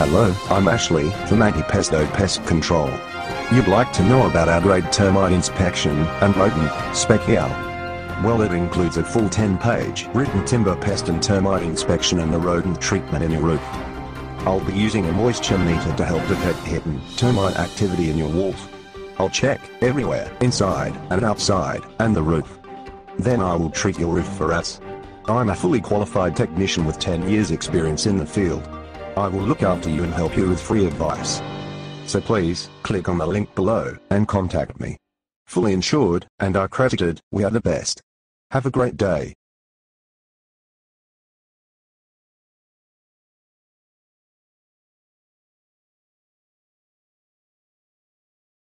Hello, I'm Ashley from Anti-Pesto Pest Control. You'd like to know about our great termite inspection and rodent special? Well, it includes a full 10-page written timber pest and termite inspection and the rodent treatment in your roof. I'll be using a moisture meter to help detect hidden termite activity in your walls. I'll check everywhere, inside and outside, and the roof. Then I will treat your roof for rats. I'm a fully qualified technician with 10 years experience in the field. I will look after you and help you with free advice. So please, click on the link below and contact me. Fully insured and accredited, we are the best. Have a great day.